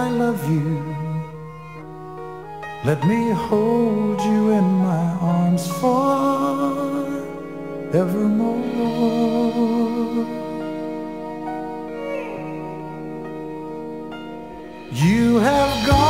I love you. Let me hold you in my arms forevermore. You have gone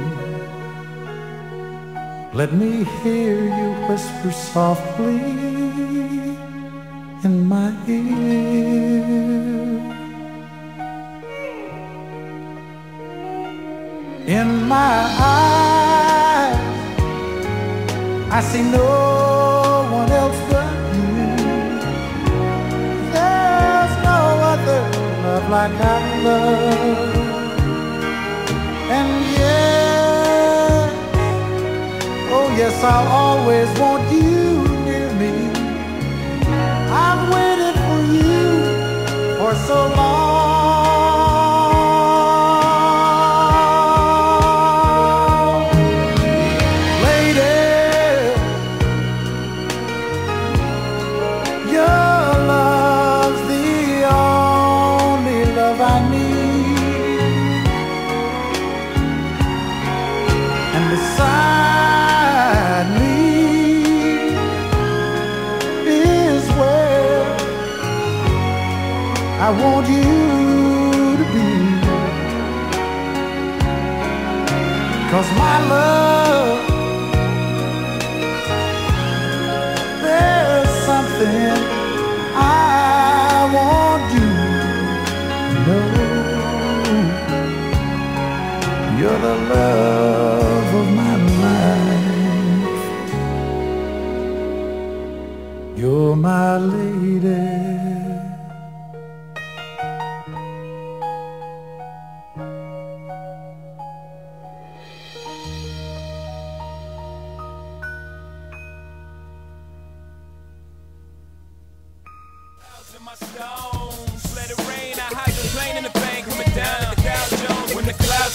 Let me hear you whisper softly in my ear. In my eyes, I see no one else but you. There's no other love like I love. I'll always want you near me. I've waited for you for so long. Something I want you to know. You're the love of my life. You're my lady.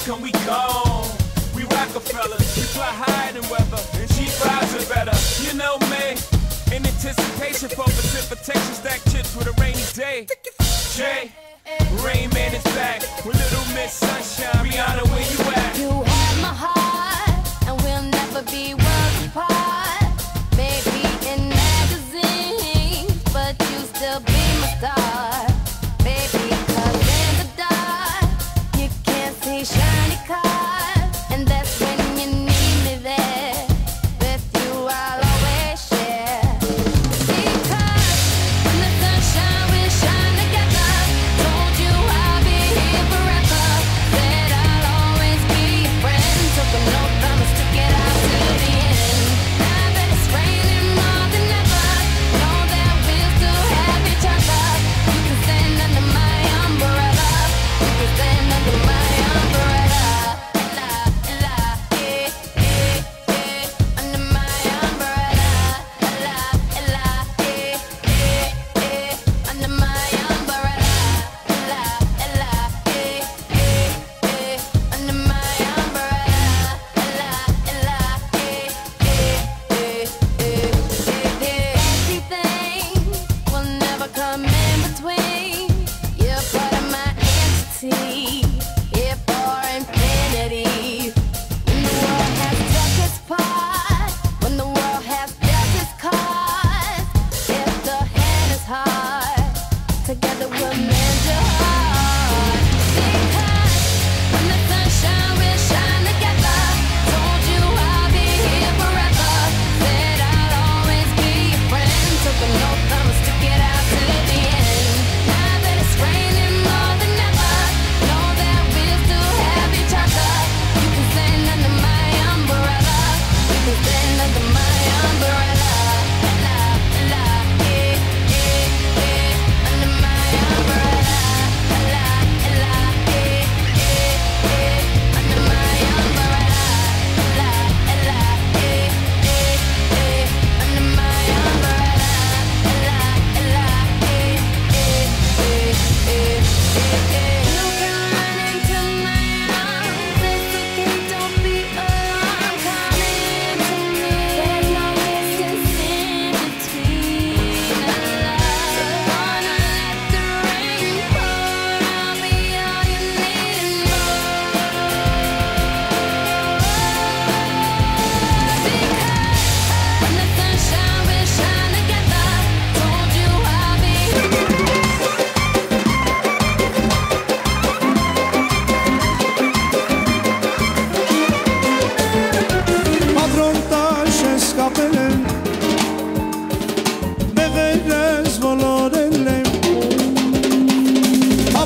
Come, we gone. We Rockefellers, we fly higher than weather, and she vibes are better. You know me, in anticipation for precipitation, stack chips with a rainy day. Jay, Rain Man is back with Little Miss Sunshine. Rihanna, where you at? You have my heart, and we'll never be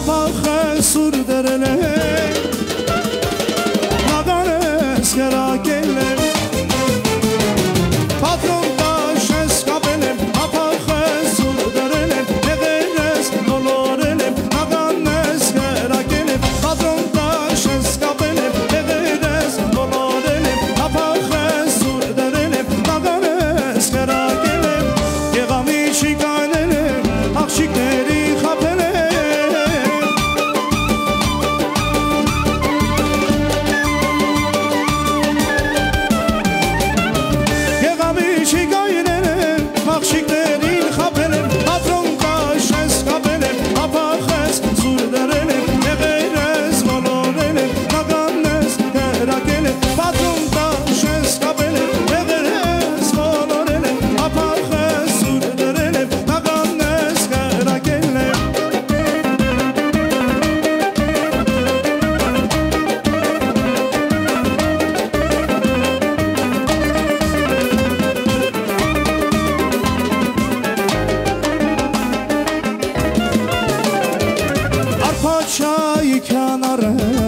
ապախ է սուր դերել է kenarı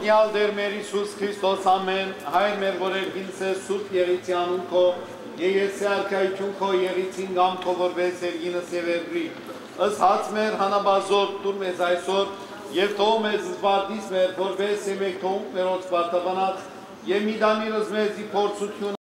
Օրտնյալ Տեր մեր Հիսուս Քրիստոս ամեն, հայր մեր որ երգինս է սուրբ եղիցյանուն քո, եգեսի արքայություն քո եղիցին գամ քո որպես երգինս եւ երգրի։ Ըս հաց մեր հանաբազոր դուր մեզ այսօր եւ թող մեզ զվարդիս մեր որպես եմեկ թող մերոց բարտաբանած եւ մի դամիրս մեզի փորձություն